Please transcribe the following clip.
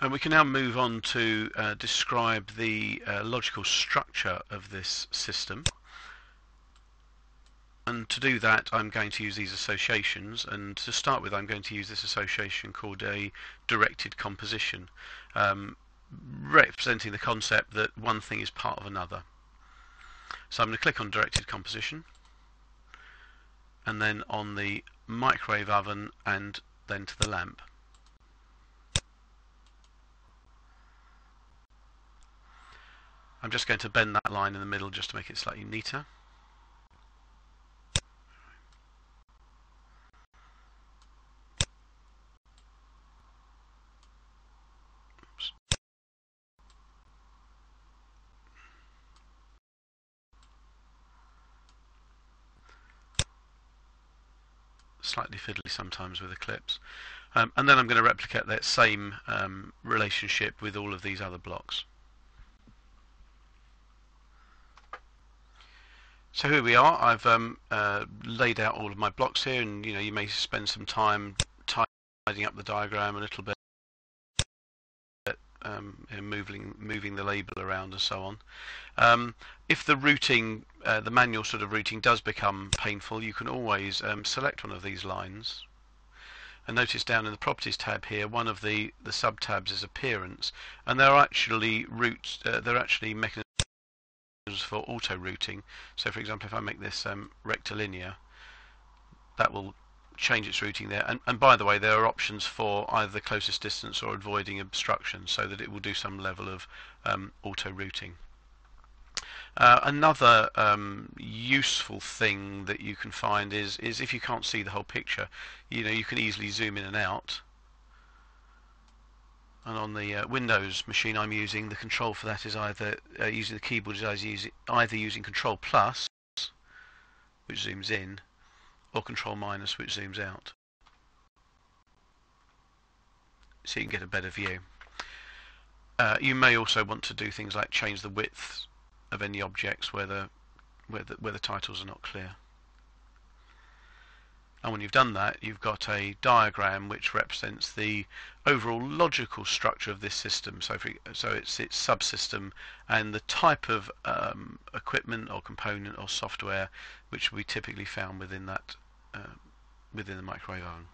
And we can now move on to uh, describe the uh, logical structure of this system. And to do that, I'm going to use these associations. And to start with, I'm going to use this association called a directed composition, um, representing the concept that one thing is part of another. So I'm going to click on directed composition, and then on the microwave oven, and then to the lamp. I'm just going to bend that line in the middle just to make it slightly neater. Slightly fiddly sometimes with Eclipse. Um, and then I'm going to replicate that same um, relationship with all of these other blocks. So here we are. I've um, uh, laid out all of my blocks here, and you know you may spend some time tidying up the diagram a little bit, um, moving moving the label around and so on. Um, if the routing, uh, the manual sort of routing does become painful, you can always um, select one of these lines. And notice down in the properties tab here, one of the the sub tabs is appearance, and there are actually routes, uh, there are actually mechanisms for auto routing. So for example, if I make this um, rectilinear, that will change its routing there. And, and, by the way, there are options for either the closest distance or avoiding obstruction so that it will do some level of um, auto routing. Uh, another um, useful thing that you can find is, is if you can't see the whole picture, you know, you can easily zoom in and out and on the uh, Windows machine I'm using, the control for that is either uh, using the keyboard is either using Control Plus, which zooms in, or Control Minus, which zooms out. So you can get a better view. Uh, you may also want to do things like change the width of any objects where the where the, where the titles are not clear. And when you've done that, you've got a diagram which represents the overall logical structure of this system. So, for, so it's its subsystem and the type of um, equipment or component or software which will be typically found within that uh, within the microwave oven.